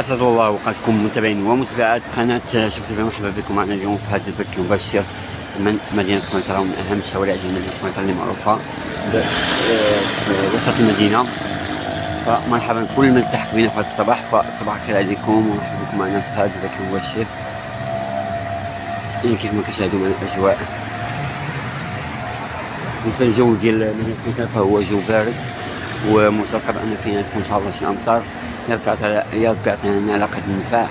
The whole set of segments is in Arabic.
أسعد الله أوقاتكم متابعين ومتابعات قناة شوف مرحبا بكم معنا اليوم في هذا البث المباشر من مدينة قنيطرة ومن أهم الشوارع ديال مدينه قنيطرة اللي معروفة. وسط المدينة. فمرحبا بكل من التحق بنا في هذا الصباح فصباح الخير عليكم ومرحبا بكم معنا في هذا البث المباشر. يعني كيف ما كتشاهدوا من الأجواء. بالنسبة للجو ديال مدينة قنيطرة فهو جو بارد ومترقب أن تكون إن شاء الله شي أمطار. يعطينا على قد النفاع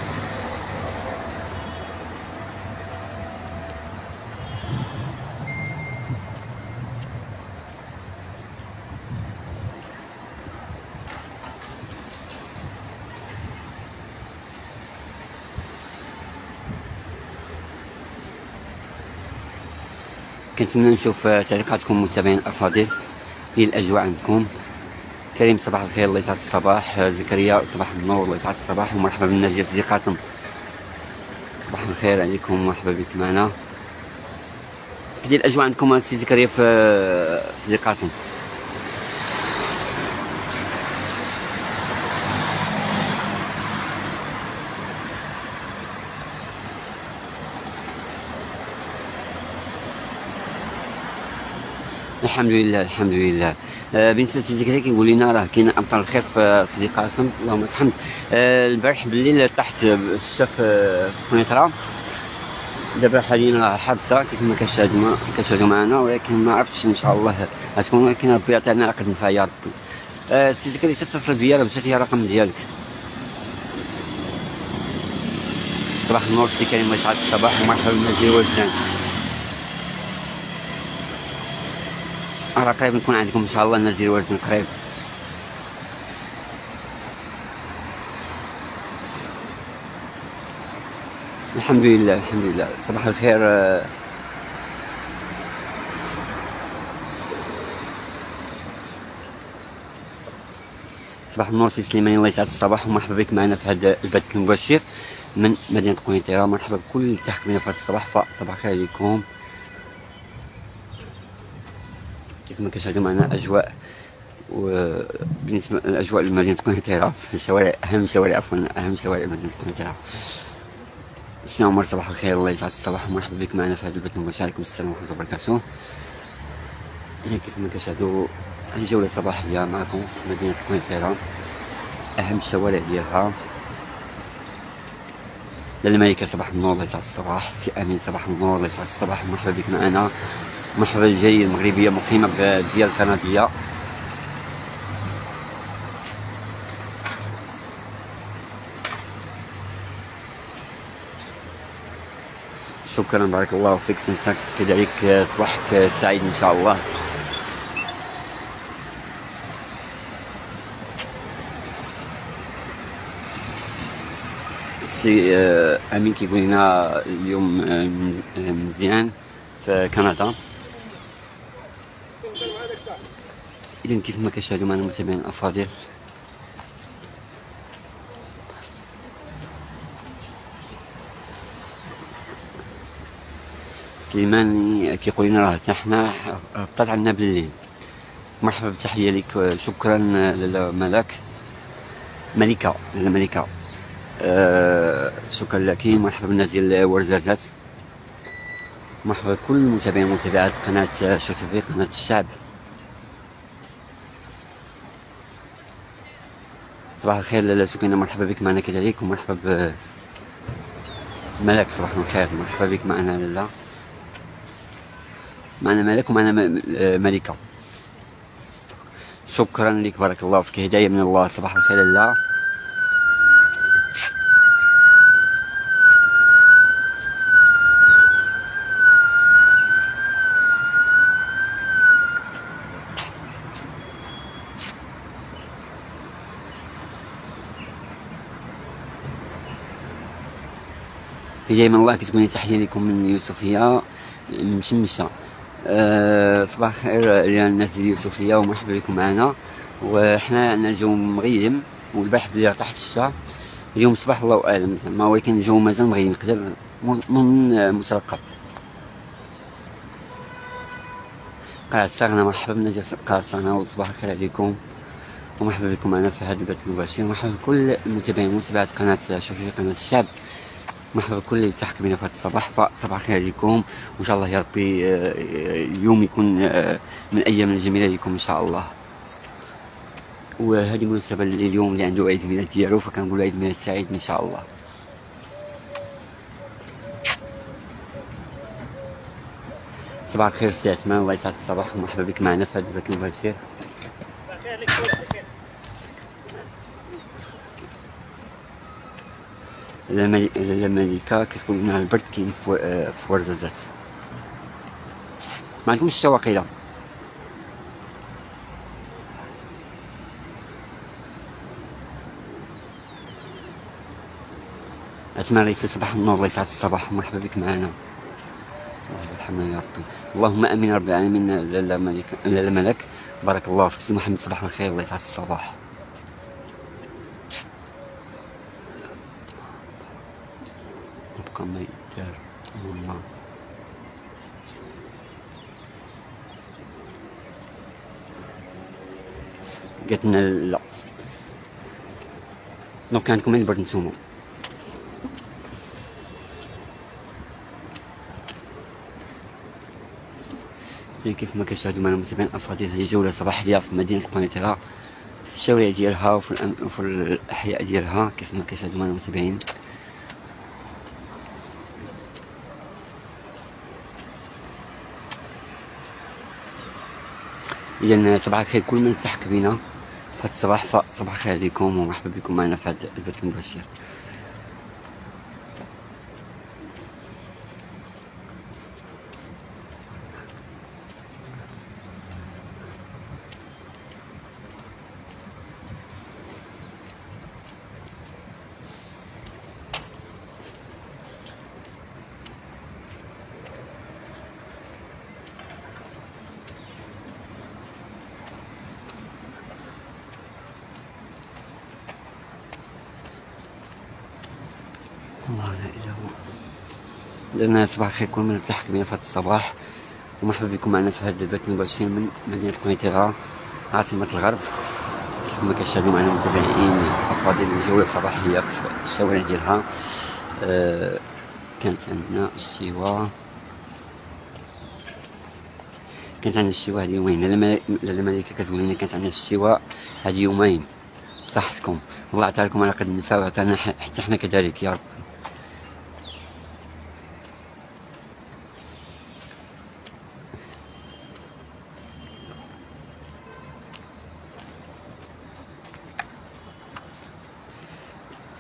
كنتمنى نشوف تعليقاتكم متابعين الأفاضل. الاجواء عندكم. كريم صباح الخير الله يسعد الصباح. زكريا صباح النور الله يسعد الصباح. ومرحبا بالناس ديال سيدي قاسم. صباح الخير عليكم ومرحبا بك معنا. كي الأجواء عندكم سي زكريا في سيدي قاسم؟ الحمد لله الحمد لله. آه بالنسبة لسيدي كذا كيقول لنا راه كاين امطار الخير في سيدي قاسم اللهم لك الحمد. آه البارح بالليل طاحت الشتا في قنيطرة. دابا حاليا حابسة كيف ما كتشاهدوا كتشاهدوا معنا ولكن ما عرفتش إن شاء الله غتكون ولكن ربي يعطينا قد نفع يا ربي آه سيدي تتصل بيا راه مشات لي الرقم ديالك. صباح النور سيدي كريم الصباح ومرحبا بالناس والزان راه قريب نكون عندكم إن شاء الله نزيد وزن قريب. الحمد لله الحمد لله. صباح الخير صباح النور سي سليماني الله يسعد الصباح. ومرحبا بك معنا في هذا البث المباشر من مدينة قنيطره مرحبا بكل اللي تحت بنا في هذا الصباح فصباح الخير عليكم كيف ما كتشاهدوا معنا أجواء وبالنسبة للاجواء لمدينه قنيطره في الشوارع أهم شوارع عفوا أهم شوارع مدينه قنيطره سي عمر صباح الخير. الله يسعد الصباح. ومرحبا بك معنا في هذا البث المباشر عليكم السلام ورحمة الله وبركاته. هي كيف ما كتشاهدوا الجوله صباحية معكم في مدينة قنيطره أهم الشوارع ديالها. للملكة صباح النور الله يسعد الصباح. سي أمين صباح النور الله يسعد الصباح. مرحبا بك معنا مرحبا الجاي المغربيه مقيمة بديال كندية. شكرا بارك الله فيك. سنتك كذلك صباحك سعيد إن شاء الله. سي أمين كيقول لنا اليوم مزيان في كندا. اذا كيف ما كتشاهدوا معنا المتابعين الافاضل سليماني كيقول لنا راه حنا هبطات عندنا بالليل. مرحبا بتحية لك شكرا للملك ملكة الملكه أه شكرا لك مرحبا بالناس ديال ورزازات مرحبا بكل المتابعين ومتابعات قناة شوتيفي قناة الشعب. صباح الخير لاله سكينة مرحبا بك معنا كذلك ومرحبا ب ملك صباح الخير مرحبا بك معنا لاله معنا ملك ومعنا ملكة. شكرا لك بارك الله فيك هداية من الله صباح الخير لاله هداية من الله كتكوني تحية لكم من يوسفية مشمشة أه صباح الخير الناس ديال يوسفية ومرحبا بكم معنا. وحنا عندنا الجو مغيم والبارح بلي طاحت الشتا. اليوم صباح الله أعلم ما ولكن الجو مازال مغيم يقدر من مترقب قاع الساغنة مرحبا ديال قاع الساغنة وصباح الخير عليكم. ومرحبا بكم معنا في هذا البث المباشر مرحبا بكل المتابعين ومتابعات قناة شوفي قناة الشعب. مرحبا بكل اللي تحت بنا في هذا الصباح. فصباح الخير عليكم. وإن شاء الله يا ربي اليوم يكون آه، من الأيام الجميلة لكم إن شاء الله. وهذه مناسبة اليوم اللي عنده عيد ميلاد ديالو فكنقول عيد ميلاد سعيد إن شاء الله. صباح الخير سي عثمان. الله يسعد الصباح. مرحبا بك معنا في هذا البث المباشر الملكة كتقول لنا البرد كاين في ورزازات ما عندكمش الشتا واقيلا. أتمنى في صباح النور الله يسعد الصباح مرحبا بك معنا. الحمد يا ربي. اللهم آمين رب العالمين لا ملك لا ملك. بارك الله فيك سي محمد صباح الخير الله يسعد الصباح. نبقى ما يدار والله قالت لنا لا دونك عندكم البرد نتوما كيف ما كتشاهدوا معنا المتابعين الافاضل هذه جوله صباحيه في مدينة قنيطرة في الشوارع ديالها. وفي الأحياء ديالها كيف ما كتشاهدوا معنا المتابعين إذا صباح الخير كل من التحق بنا هذا الصباح فصباح الخير عليكم ومرحبا بكم معنا في هذا البث المباشر. الله لا إله إلا لنا صباح الخير كل من التحق بنا في الصباح. ومرحبا بكم معنا في هذا البث المباشر من مدينة قنيطرة عاصمة الغرب. كيف ما كتشاهدوا معنا المتابعين أفاضل الجولة الصباحية في الشوارع ديالها. أه كانت عندنا الشواء كانت عندنا الشواء هاد يومين. لاله ملكة كتقول لنا كانت عندنا الشواء هاد يومين. بصحتكم. الله لكم على قد النفاق وعطانا حتى حنا كذلك يا رب.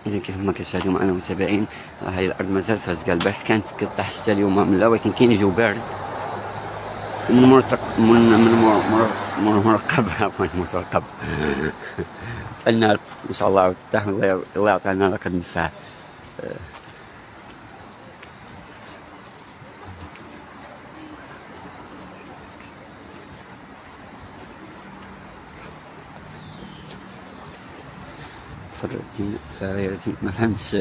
إذا كيف ما كتشاهدوا معنا متابعين هاي الأرض مازال فيها زقال البارح كانت الشتا اليوم من ولكن كاين جو بارد. من مرتق من من مرقب عفوا مرقب النار إن شاء الله الله يعطينا لقد نفع فرتين فرتين ما فهمتش.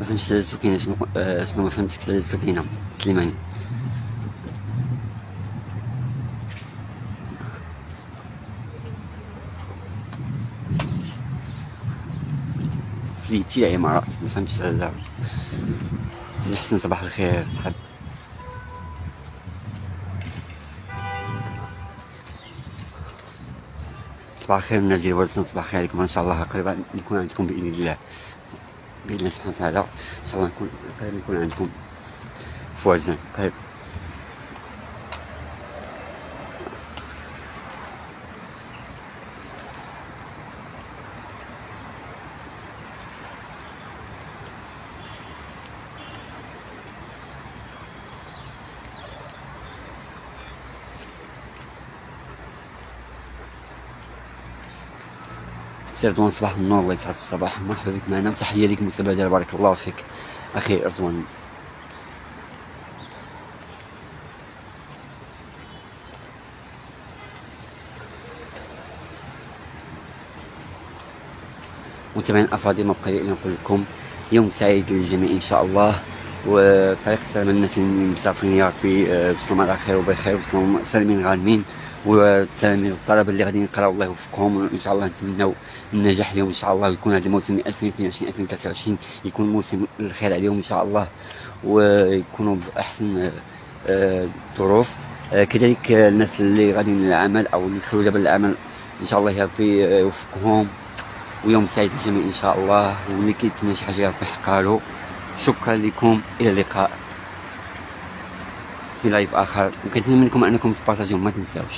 ما فهمتش لاله سكينة شنو شنو ما فهمتش لاله سكينة؟ سليماني. فليتي العمارات ما فهمتش لا سي حسن صباح الخير صحاب صباح الخير ديال وزن صباح الخير عليكم إن شاء الله قريبا نكون عندكم بإذن الله. بإذن الله سبحانه وتعالى إن شاء الله نكون قريبا نكون عندكم في قريب سي رضوان صباح النور الله يسعد الصباح. مرحبا بك معنا وتحية لك المتابع ديال بارك الله فيك. أخي رضوان. متابعين افاضل ما بقى الا نقول لكم يوم سعيد للجميع إن شاء الله. وطريق السلامة الناس اللي مسافرين يا ربي آه، بسلامة على خير وبخير وبسلامة سالمين غانمين. والتلاميذ والطلبة اللي غادي يقراو الله يوفقهم. وان شاء الله نتمناو النجاح اليوم إن شاء الله ويكون هذا الموسم 2022 2023 يكون موسم الخير عليهم إن شاء الله ويكونوا بأحسن الظروف آه، كذلك الناس اللي غاديين للعمل أو اللي دخلوا دابا للعمل إن شاء الله ربي يوفقهم. ويوم سعيد للجميع إن شاء الله. واللي كيتمنى شي حاجة ربي يحققها له. شكرا لكم. إلى اللقاء. في لايف آخر. وكنتمنى منكم أنكم تبارطاجيو ما تنساوش.